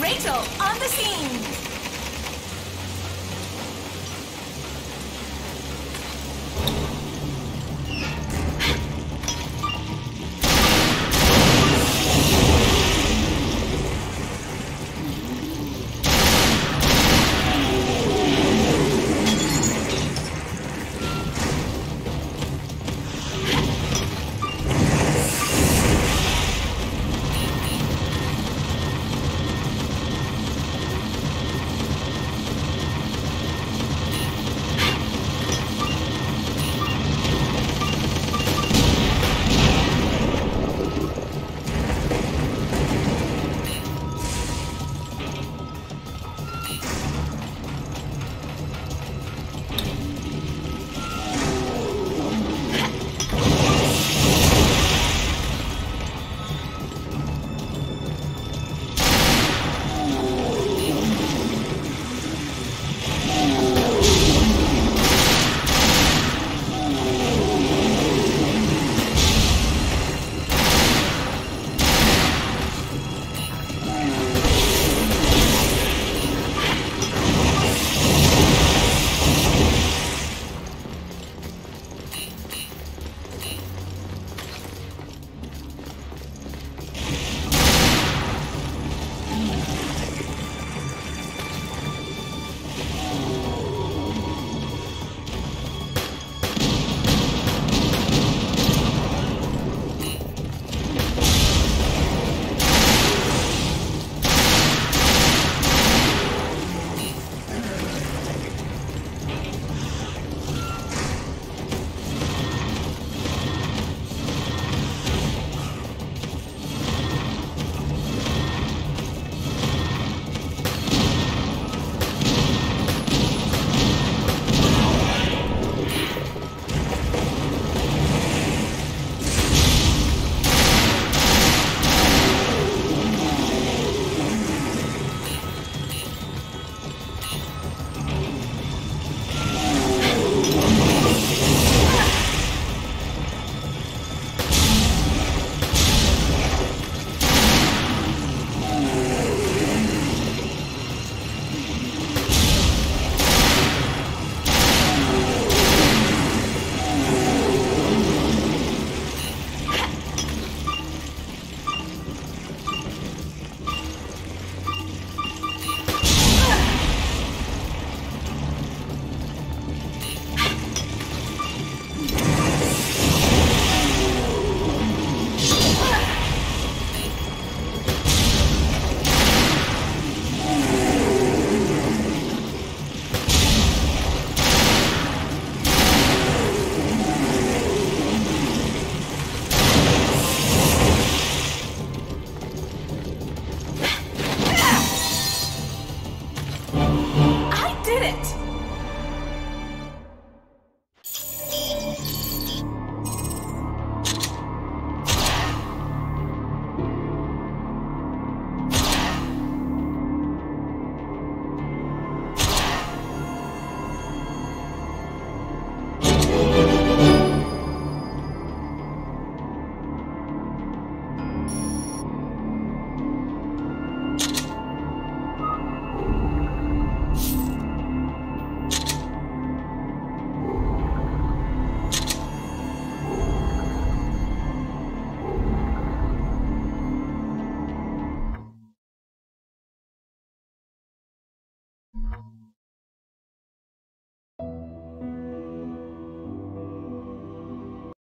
Rachel on the scene!